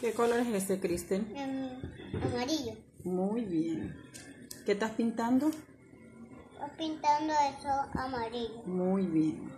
¿Qué color es ese, Kristen? Em, amarillo. Muy bien. ¿Qué estás pintando? Estoy pintando eso amarillo. Muy bien.